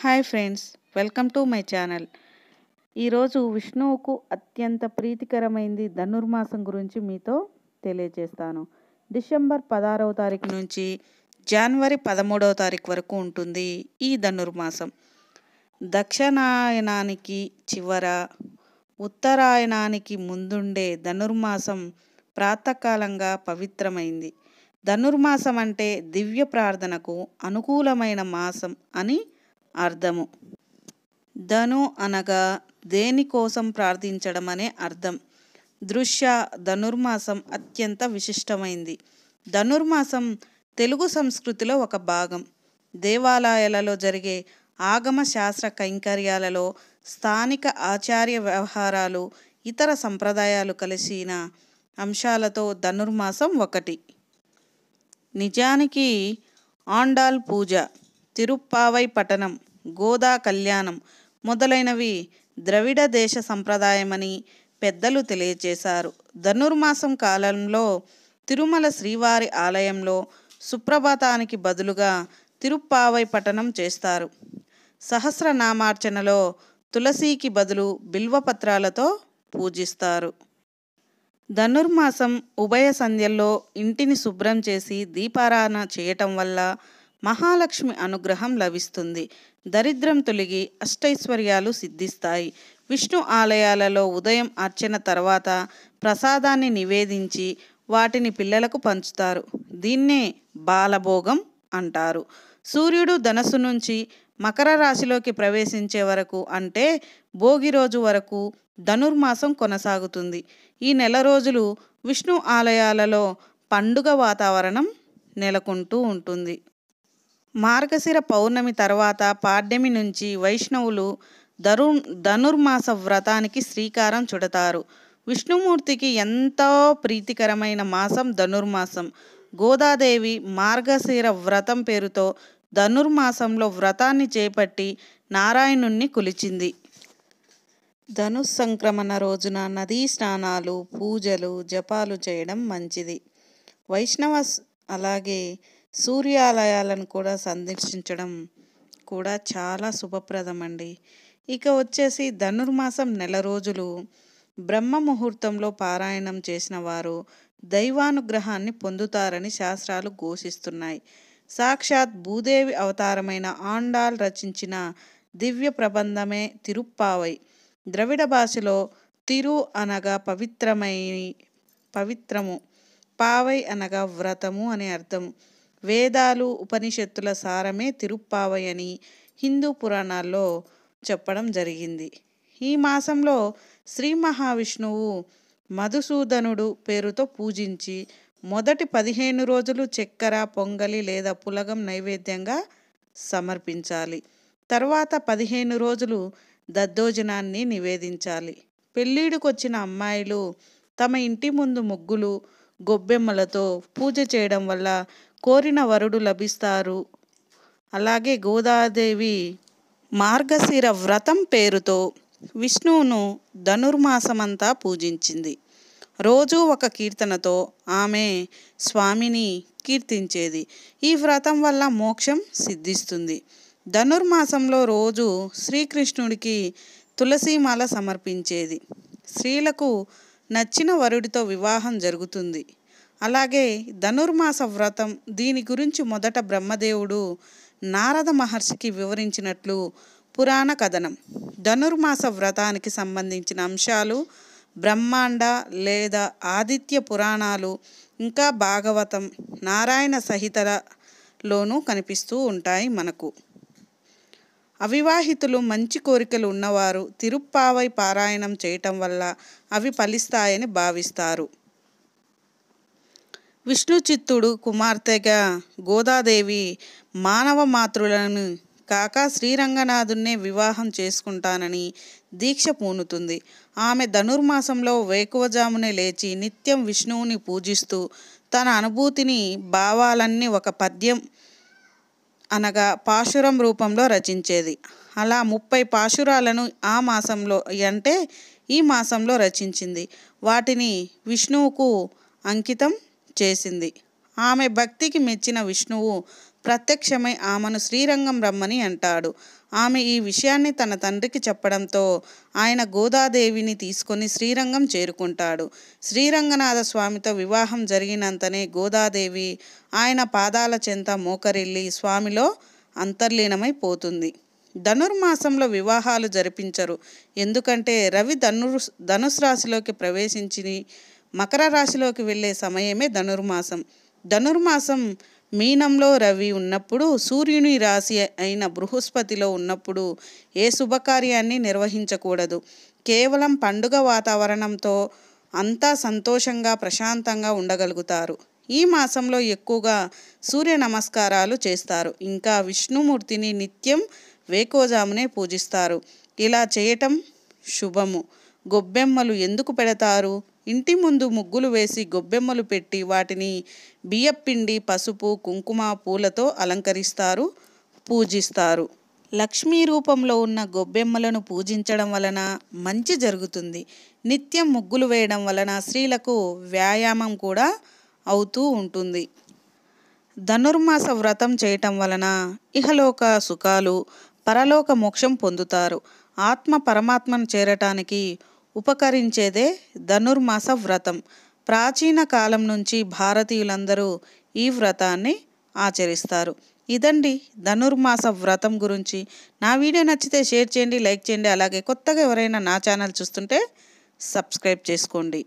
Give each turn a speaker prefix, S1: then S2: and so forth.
S1: Hi friends welcome to my channel. ఈరోజు విష్ణువుకు అత్యంత ప్రీతికరమైంది ధనుర్మాసం గురించి మీతో తెలియజేస్తాను. డిసెంబర్ పదహారవ తారీఖు నుంచి జనవరి పదమూడవ తారీఖు వరకు ఉంటుంది ఈ ధనుర్మాసం. దక్షిణాయనానికి చివర ఉత్తరాయణానికి ముందుండే ధనుర్మాసం ప్రాతకాలంగా పవిత్రమైంది. ధనుర్మాసం అంటే దివ్య ప్రార్థనకు అనుకూలమైన మాసం అని అర్థము. ధను అనగా దేనికోసం ప్రార్థించడం అనే అర్థం. దృశ్య ధనుర్మాసం అత్యంత విశిష్టమైంది. ధనుర్మాసం తెలుగు సంస్కృతిలో ఒక భాగం. దేవాలయాలలో జరిగే ఆగమ శాస్త్ర కైంకర్యాలలో స్థానిక ఆచార్య వ్యవహారాలు ఇతర సంప్రదాయాలు కలిసిన అంశాలతో ధనుర్మాసం ఒకటి. నిజానికి ఆండాల్ పూజ తిరుప్పావై పట్టణం గోదా కళ్యాణం మొదలైనవి ద్రవిడ దేశ సంప్రదాయమని పెద్దలు తెలియజేశారు ధనుర్మాసం కాలంలో తిరుమల శ్రీవారి ఆలయంలో సుప్రభాతానికి బదులుగా తిరుప్పావై పఠనం చేస్తారు. సహస్రనామార్చనలో తులసికి బదులు బిల్వపత్రాలతో పూజిస్తారు. ధనుర్మాసం ఉభయ సంధ్యల్లో ఇంటిని శుభ్రం చేసి దీపారాధన చేయటం వల్ల మహాలక్ష్మి అనుగ్రహం లభిస్తుంది. దరిద్రం తొలగి అష్టైశ్వర్యాలు సిద్ధిస్తాయి. విష్ణు ఆలయాలలో ఉదయం అర్చన తర్వాత ప్రసాదాన్ని నివేదించి వాటిని పిల్లలకు పంచుతారు. దీన్నే బాలభోగం అంటారు. సూర్యుడు ధనస్సు నుంచి మకర రాశిలోకి ప్రవేశించే వరకు అంటే భోగి రోజు వరకు ధనుర్మాసం కొనసాగుతుంది. ఈ నెల రోజులు విష్ణు ఆలయాలలో పండుగ వాతావరణం నెలకొంటూ ఉంటుంది. మార్గశిర పౌర్ణమి తర్వాత పాడ్యమి నుంచి వైష్ణవులు ధరు ధనుర్మాస వ్రతానికి శ్రీకారం చుడతారు. విష్ణుమూర్తికి ఎంతో ప్రీతికరమైన మాసం ధనుర్మాసం. గోదాదేవి మార్గశిర వ్రతం పేరుతో ధనుర్మాసంలో వ్రతాన్ని చేపట్టి నారాయణుణ్ణి కొలిచింది. ధనుస్ సంక్రమణ రోజున నదీ స్నానాలు పూజలు జపాలు చేయడం మంచిది. వైష్ణవ అలాగే సూర్యాలయాలను కూడా సందర్శించడం కూడా చాలా శుభప్రదం అండి ఇక వచ్చేసి ధనుర్మాసం నెల రోజులు బ్రహ్మ ముహూర్తంలో పారాయణం చేసిన వారు దైవానుగ్రహాన్ని పొందుతారని శాస్త్రాలు ఘోషిస్తున్నాయి. సాక్షాత్ భూదేవి అవతారమైన ఆండాల్ రచించిన దివ్య ప్రబంధమే తిరుప్పావై. ద్రవిడ భాషలో తిరు అనగా పవిత్రమై పవిత్రము పావై అనగా వ్రతము అనే అర్థం. వేదాలు ఉపనిషత్తుల సారమే తిరుప్పావయని హిందూ పురాణాల్లో చెప్పడం జరిగింది. ఈ మాసంలో శ్రీ మహావిష్ణువు మధుసూదనుడు పేరుతో పూజించి మొదటి పదిహేను రోజులు చక్కెర పొంగలి లేదా పులగం నైవేద్యంగా సమర్పించాలి. తర్వాత పదిహేను రోజులు దద్దోజనాన్ని నివేదించాలి. పెళ్ళిడికొచ్చిన అమ్మాయిలు తమ ఇంటి ముందు ముగ్గులు గొబ్బెమ్మలతో పూజ చేయడం వల్ల కోరిన వరుడు లభిస్తారు. అలాగే గోదాదేవి మార్గశిర వ్రతం పేరుతో విష్ణువును ధనుర్మాసమంతా పూజించింది. రోజూ ఒక కీర్తనతో ఆమె స్వామిని కీర్తించేది. ఈ వ్రతం వల్ల మోక్షం సిద్ధిస్తుంది. ధనుర్మాసంలో రోజు శ్రీకృష్ణుడికి తులసీమాల సమర్పించేది. స్త్రీలకు నచ్చిన వరుడితో వివాహం జరుగుతుంది. అలాగే ధనుర్మాస వ్రతం దీని గురించి మొదట బ్రహ్మదేవుడు నారద మహర్షికి వివరించినట్లు పురాణ కథనం. ధనుర్మాస వ్రతానికి సంబంధించిన అంశాలు బ్రహ్మాండ లేదా ఆదిత్య పురాణాలు ఇంకా భాగవతం నారాయణ సహితలోనూ కనిపిస్తూ ఉంటాయి మనకు. అవివాహితులు మంచి కోరికలు ఉన్నవారు తిరుప్పావై పారాయణం చేయటం వల్ల అవి ఫలిస్తాయని భావిస్తారు. విష్ణు చిత్తుడు కుమార్తెగా గోదాదేవి మానవ మాతృలను కాక శ్రీరంగనాథున్నే వివాహం చేసుకుంటానని దీక్ష పూనుతుంది. ఆమె ధనుర్మాసంలో వేకువజామునే లేచి నిత్యం విష్ణువుని పూజిస్తూ తన అనుభూతిని భావాలన్నీ ఒక పద్యం అనగా పాశురం రూపంలో రచించేది. అలా ముప్పై పాశురాలను ఆ మాసంలో అంటే ఈ మాసంలో రచించింది. వాటిని విష్ణువుకు అంకితం చేసింది. ఆమె భక్తికి మెచ్చిన విష్ణువు ప్రత్యక్షమై ఆమెను శ్రీరంగం రమ్మని అంటాడు. ఆమె ఈ విషయాన్ని తన తండ్రికి చెప్పడంతో ఆయన గోదాదేవిని తీసుకొని శ్రీరంగం చేరుకుంటాడు. శ్రీరంగనాథ స్వామితో వివాహం జరిగినంతనే గోదాదేవి ఆయన పాదాల చెంత మోకరిల్లి స్వామిలో అంతర్లీనమైపోతుంది ధనుర్మాసంలో వివాహాలు జరిపించరు. ఎందుకంటే రవి ధనుర్ ధనుసు రాశిలోకి ప్రవేశించి మకర రాశిలోకి వెళ్ళే సమయమే ధనుర్మాసం. ధనుర్మాసం మీనంలో రవి ఉన్నప్పుడు సూర్యుని రాశి అయిన బృహస్పతిలో ఉన్నప్పుడు ఏ శుభకార్యాన్ని నిర్వహించకూడదు. కేవలం పండుగ వాతావరణంతో అంతా సంతోషంగా ప్రశాంతంగా ఉండగలుగుతారు. ఈ మాసంలో ఎక్కువగా సూర్య నమస్కారాలు చేస్తారు. ఇంకా విష్ణుమూర్తిని నిత్యం వేకోజామునే పూజిస్తారు. ఇలా చేయటం శుభము. గొబ్బెమ్మలు ఎందుకు పెడతారు? ఇంటి ముందు ముగ్గులు వేసి గొబ్బెమ్మలు పెట్టి వాటిని బియ్యపిండి పసుపు కుంకుమ పూలతో అలంకరిస్తారు పూజిస్తారు. లక్ష్మీ రూపంలో ఉన్న గొబ్బెమ్మలను పూజించడం వలన మంచి జరుగుతుంది. నిత్యం ముగ్గులు వేయడం వలన స్త్రీలకు వ్యాయామం కూడా అవుతూ ఉంటుంది. ధనుర్మాస వ్రతం చేయటం వలన ఇహలోక సుఖాలు పరలోక మోక్షం పొందుతారు. ఆత్మ పరమాత్మను చేరటానికి ఉపకరించేదే ధనుర్మాస వ్రతం. ప్రాచీన కాలం నుంచి భారతీయులందరూ ఈ వ్రతాన్ని ఆచరిస్తారు. ఇదండి ధనుర్మాస వ్రతం గురించి. నా వీడియో నచ్చితే షేర్ చేయండి లైక్ చేయండి. అలాగే కొత్తగా ఎవరైనా నా ఛానల్ చూస్తుంటే సబ్స్క్రైబ్ చేసుకోండి.